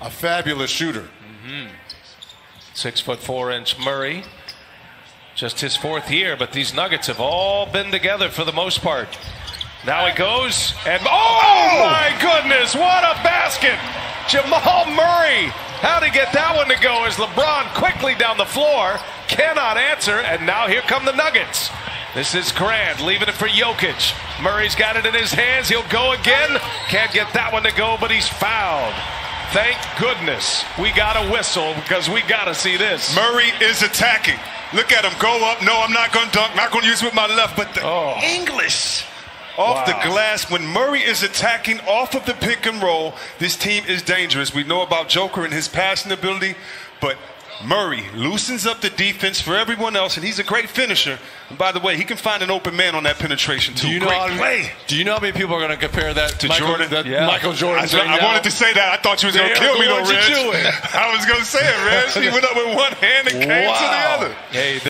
a fabulous shooter. Mm-hmm. Six foot four inch Murray. Just his fourth year, but these Nuggets have all been together for the most part. Now he goes and oh, oh, my goodness, what a basket! Jamal Murray. how to get that one to go as LeBron quickly down the floor cannot answer, and now here come the Nuggets. This is Grant leaving it for Jokic. Murray's got it in his hands. He'll go again. Can't get that one to go, but he's fouled. Thank goodness we got a whistle because we got to see this. Murray is attacking. Look at him go up. No, I'm not going to dunk. Not going to use it with my left, but the Oh. English off the glass. When Murray is attacking off of the pick and roll, this team is dangerous. We know about Joker and his passing ability, but Murray loosens up the defense for everyone else, and he's a great finisher. And by the way, he can find an open man on that penetration too. Do you know great how, play. Do you know how many people are going to compare that To Michael, Jordan? that Yeah. Michael Jordan? I, thing I wanted to say that. I thought you was going to kill me, though, what'd Reg. I was going to say it, Reg. He went up with one hand and came to the other. Hey,